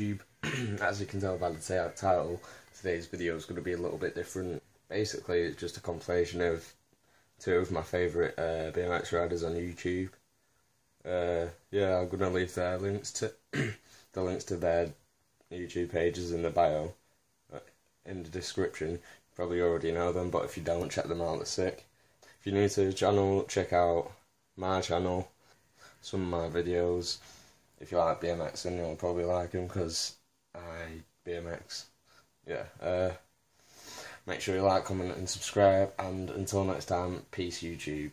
YouTube. As you can tell by the title, today's video is going to be a little bit different. Basically, it's just a compilation of two of my favourite uh, BMX riders on YouTube. Uh, yeah, I'm going to leave their links to the links to their YouTube pages in the bio, uh, in the description. You probably already know them, but if you don't, check them out. They're sick. If you're new to the channel, check out my channel, some of my videos. If you like BMX, then you'll probably like him because I BMX. Yeah. Uh, make sure you like, comment, and subscribe. And until next time, peace, YouTube.